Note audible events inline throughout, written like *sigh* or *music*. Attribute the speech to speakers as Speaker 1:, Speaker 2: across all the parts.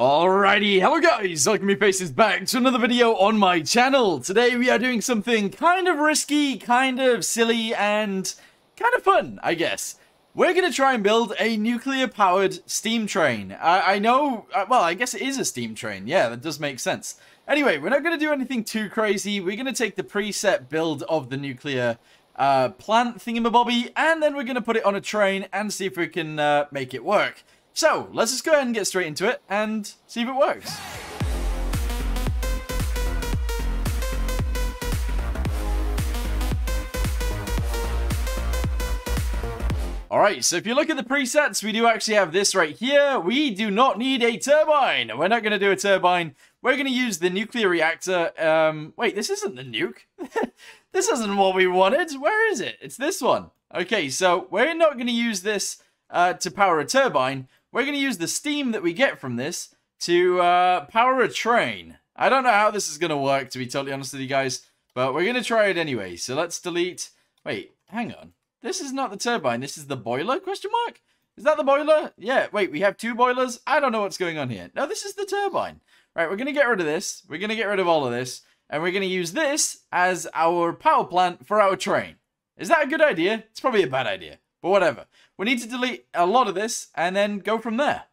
Speaker 1: Alrighty, hello guys, welcome me faces back to another video on my channel. Today we are doing something kind of risky, kind of silly, and kind of fun, I guess. We're going to try and build a nuclear-powered steam train. I, I know, uh, well, I guess it is a steam train. Yeah, that does make sense. Anyway, we're not going to do anything too crazy. We're going to take the preset build of the nuclear uh, plant thingamabobby, and then we're going to put it on a train and see if we can uh, make it work. So, let's just go ahead and get straight into it and see if it works. Alright, so if you look at the presets, we do actually have this right here. We do not need a turbine. We're not going to do a turbine. We're going to use the nuclear reactor. Um, wait, this isn't the nuke. *laughs* this isn't what we wanted. Where is it? It's this one. Okay, so we're not going to use this uh, to power a turbine. We're going to use the steam that we get from this to uh, power a train. I don't know how this is going to work, to be totally honest with you guys, but we're going to try it anyway. So let's delete... Wait, hang on. This is not the turbine. This is the boiler, question mark? Is that the boiler? Yeah, wait, we have two boilers? I don't know what's going on here. No, this is the turbine. Right, we're going to get rid of this. We're going to get rid of all of this. And we're going to use this as our power plant for our train. Is that a good idea? It's probably a bad idea. But whatever. We need to delete a lot of this and then go from there.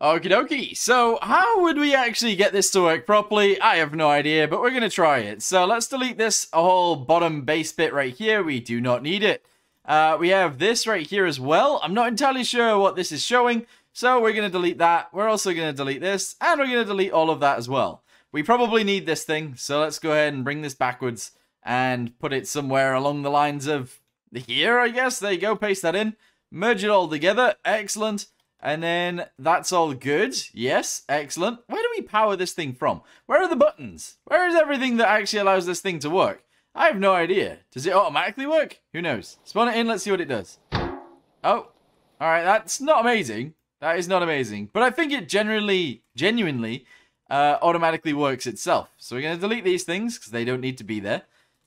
Speaker 1: Okie dokie. So how would we actually get this to work properly? I have no idea, but we're going to try it. So let's delete this whole bottom base bit right here. We do not need it. Uh, we have this right here as well. I'm not entirely sure what this is showing, so we're going to delete that. We're also going to delete this, and we're going to delete all of that as well. We probably need this thing, so let's go ahead and bring this backwards and put it somewhere along the lines of here, I guess. There you go, paste that in. Merge it all together. Excellent. And then that's all good. Yes, excellent. Where do we power this thing from? Where are the buttons? Where is everything that actually allows this thing to work? I have no idea. Does it automatically work? Who knows? Spawn it in, let's see what it does. Oh, alright, that's not amazing. That is not amazing. But I think it generally, genuinely, uh, automatically works itself. So we're going to delete these things, because they don't need to be there.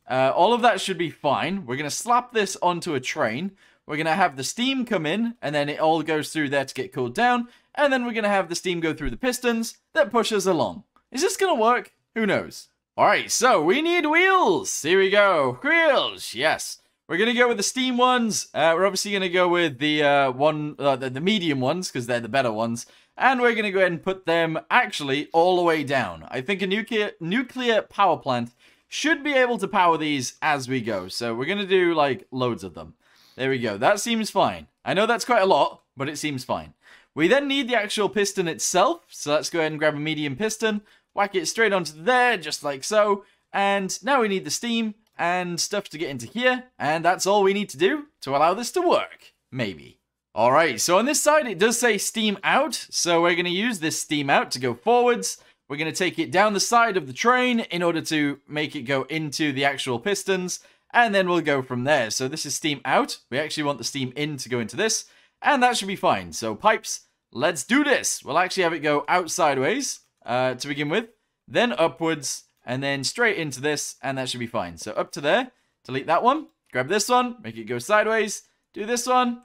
Speaker 1: Uh, all of that should be fine. We're going to slap this onto a train. We're going to have the steam come in, and then it all goes through there to get cooled down. And then we're going to have the steam go through the pistons that push us along. Is this going to work? Who knows? Alright, so we need wheels. Here we go. Wheels, yes. We're going to go with the steam ones. Uh, we're obviously going to go with the uh, one, uh, the, the medium ones, because they're the better ones. And we're going to go ahead and put them actually all the way down. I think a nuclear, nuclear power plant should be able to power these as we go. So we're going to do like loads of them. There we go. That seems fine. I know that's quite a lot, but it seems fine. We then need the actual piston itself. So let's go ahead and grab a medium piston, whack it straight onto there, just like so. And now we need the steam and stuff to get into here. And that's all we need to do to allow this to work. Maybe. Alright, so on this side it does say steam out. So we're going to use this steam out to go forwards. We're going to take it down the side of the train in order to make it go into the actual pistons, and then we'll go from there. So this is steam out. We actually want the steam in to go into this, and that should be fine. So pipes, let's do this. We'll actually have it go out sideways uh, to begin with, then upwards, and then straight into this, and that should be fine. So up to there, delete that one, grab this one, make it go sideways, do this one,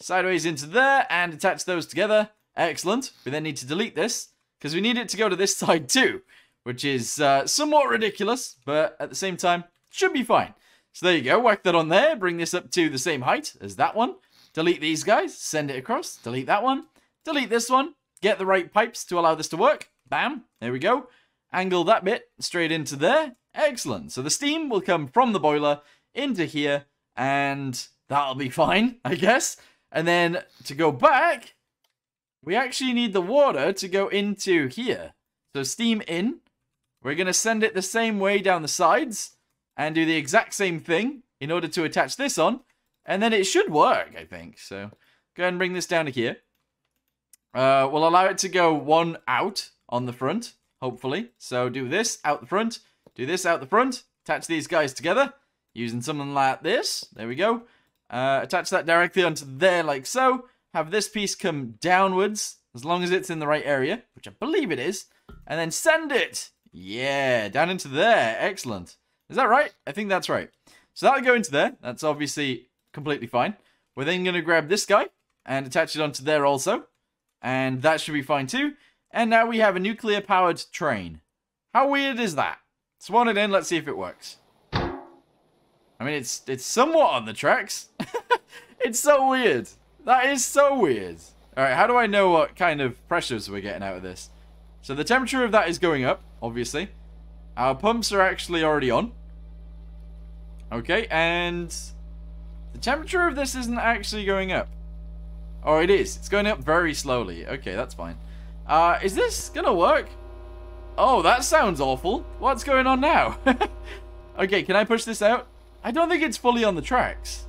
Speaker 1: sideways into there, and attach those together. Excellent. We then need to delete this because we need it to go to this *laughs* side too, which is uh, somewhat ridiculous, but at the same time, should be fine. So there you go, whack that on there, bring this up to the same height as that one, delete these guys, send it across, delete that one, delete this one, get the right pipes to allow this to work, bam, there we go, angle that bit straight into there, excellent. So the steam will come from the boiler into here, and that'll be fine, I guess. And then to go back, we actually need the water to go into here. So steam in. We're going to send it the same way down the sides and do the exact same thing in order to attach this on. And then it should work, I think. So go ahead and bring this down to here. Uh, we'll allow it to go one out on the front, hopefully. So do this out the front, do this out the front, attach these guys together using something like this. There we go. Uh, attach that directly onto there like so have this piece come downwards, as long as it's in the right area, which I believe it is, and then send it. Yeah, down into there. Excellent. Is that right? I think that's right. So that'll go into there. That's obviously completely fine. We're then going to grab this guy and attach it onto there also. And that should be fine too. And now we have a nuclear-powered train. How weird is that? Spawn it in, let's see if it works. I mean, it's it's somewhat on the tracks. *laughs* it's so weird. That is so weird. Alright, how do I know what kind of pressures we're getting out of this? So the temperature of that is going up, obviously. Our pumps are actually already on. Okay, and the temperature of this isn't actually going up. Oh, it is. It's going up very slowly. Okay, that's fine. Uh, is this gonna work? Oh, that sounds awful. What's going on now? *laughs* okay, can I push this out? I don't think it's fully on the tracks.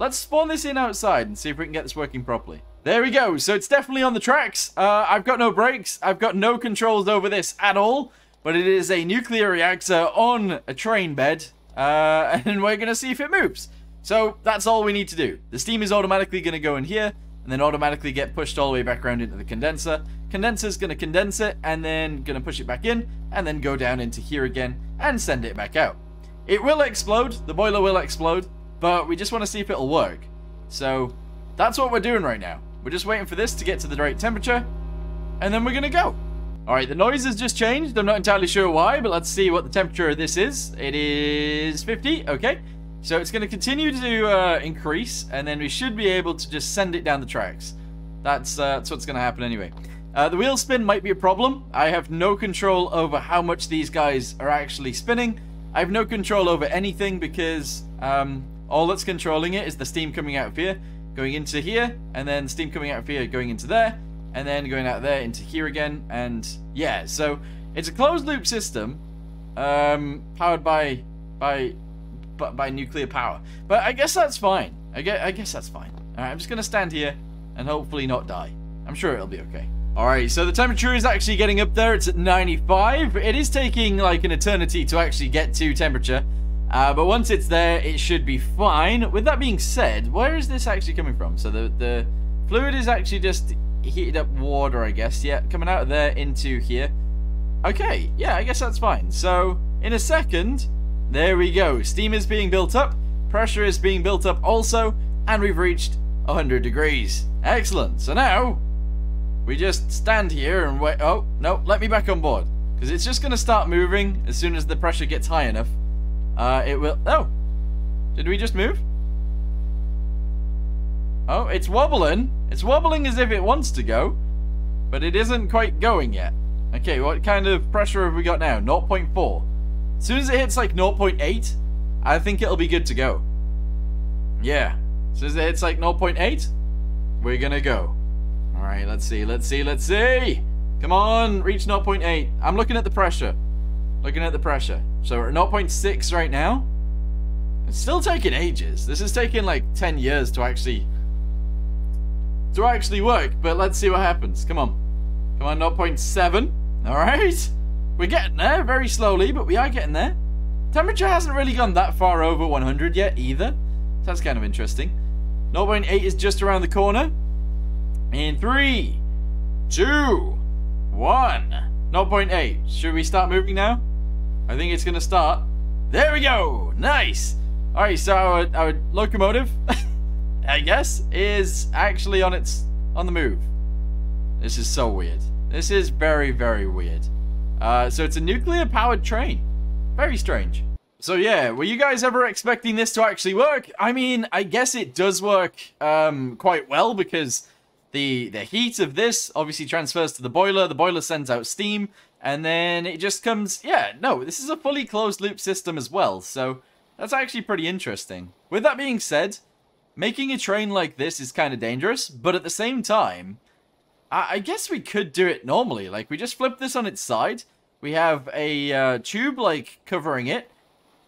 Speaker 1: Let's spawn this in outside and see if we can get this working properly. There we go. So it's definitely on the tracks. Uh, I've got no brakes. I've got no controls over this at all. But it is a nuclear reactor on a train bed. Uh, *laughs* and we're going to see if it moves. So that's all we need to do. The steam is automatically going to go in here and then automatically get pushed all the way back around into the condenser. Condenser's going to condense it and then going to push it back in and then go down into here again and send it back out. It will explode, the boiler will explode, but we just want to see if it'll work. So that's what we're doing right now. We're just waiting for this to get to the right temperature and then we're going to go. Alright, the noise has just changed. I'm not entirely sure why, but let's see what the temperature of this is. It is 50, okay. So it's going to continue to uh, increase, and then we should be able to just send it down the tracks. That's, uh, that's what's going to happen anyway. Uh, the wheel spin might be a problem. I have no control over how much these guys are actually spinning. I have no control over anything because um, all that's controlling it is the steam coming out of here, going into here, and then steam coming out of here, going into there, and then going out there into here again. And yeah, so it's a closed loop system um, powered by by by nuclear power. But I guess that's fine. I guess, I guess that's fine. Alright, I'm just to stand here and hopefully not die. I'm sure it'll be okay. Alright, so the temperature is actually getting up there. It's at 95. It is taking like an eternity to actually get to temperature. Uh, but once it's there, it should be fine. With that being said, where is this actually coming from? So the, the fluid is actually just heated up water, I guess. Yeah, coming out of there into here. Okay, yeah, I guess that's fine. So, in a second, there we go. Steam is being built up, pressure is being built up also, and we've reached 100 degrees. Excellent. So now, we just stand here and wait. Oh, no, let me back on board. Because it's just going to start moving as soon as the pressure gets high enough. Uh, it will... Oh, did we just move? Oh, it's wobbling. It's wobbling as if it wants to go, but it isn't quite going yet. Okay, what kind of pressure have we got now? 0.4. As soon as it hits like 0.8, I think it'll be good to go. Yeah. As soon as it hits like 0.8, we're gonna go. Alright, let's see, let's see, let's see! Come on, reach 0.8. I'm looking at the pressure. Looking at the pressure. So we're at 0.6 right now. It's still taking ages. This is taking like 10 years to actually to actually work, but let's see what happens. Come on. Come on, 0.7. Alright. We're getting there very slowly, but we are getting there. Temperature hasn't really gone that far over 100 yet either. So that's kind of interesting. 0.8 is just around the corner. In 3, 2, 1. 0.8. Should we start moving now? I think it's to start. There we go. Nice. All right, so our, our locomotive, *laughs* I guess, is actually on its on the move. This is so weird. This is very, very weird. Uh, so it's a nuclear-powered train. Very strange. So yeah, were you guys ever expecting this to actually work? I mean, I guess it does work um, quite well because the the heat of this obviously transfers to the boiler. The boiler sends out steam, and then it just comes... Yeah, no, this is a fully closed loop system as well, so that's actually pretty interesting. With that being said, making a train like this is kind of dangerous, but at the same time, I, I guess we could do it normally. Like, we just flip this on its side. We have a uh, tube, like, covering it.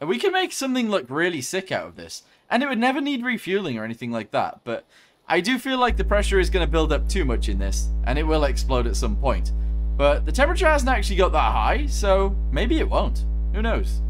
Speaker 1: And we can make something look really sick out of this. And it would never need refueling or anything like that. But I do feel like the pressure is going to build up too much in this. And it will explode at some point. But the temperature hasn't actually got that high, so maybe it won't. Who knows?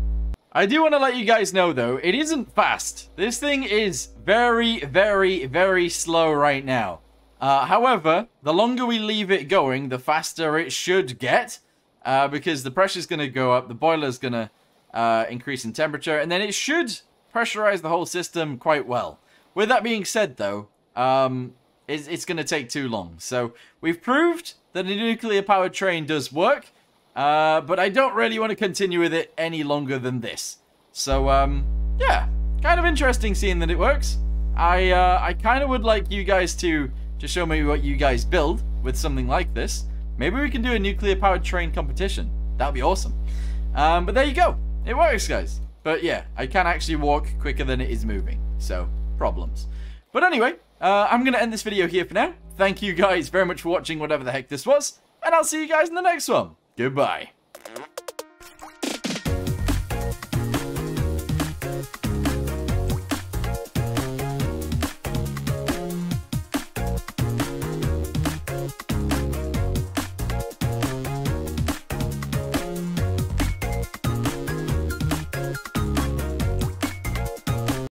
Speaker 1: I do want to let you guys know, though, it isn't fast. This thing is very, very, very slow right now. Uh, however, the longer we leave it going, the faster it should get. Uh, because the pressure's going to go up, the boiler's going to uh, increase in temperature, and then it should pressurize the whole system quite well. With that being said, though, um, it's, it's going to take too long. So we've proved that a nuclear-powered train does work, uh, but I don't really want to continue with it any longer than this. So, um, yeah, kind of interesting seeing that it works. I, uh, I kind of would like you guys to, to show me what you guys build with something like this. Maybe we can do a nuclear-powered train competition. That would be awesome. Um, but there you go. It works, guys. But yeah, I can actually walk quicker than it is moving. So, problems. But anyway, uh, I'm going to end this video here for now. Thank you guys very much for watching whatever the heck this was. And I'll see you guys in the next one. Goodbye.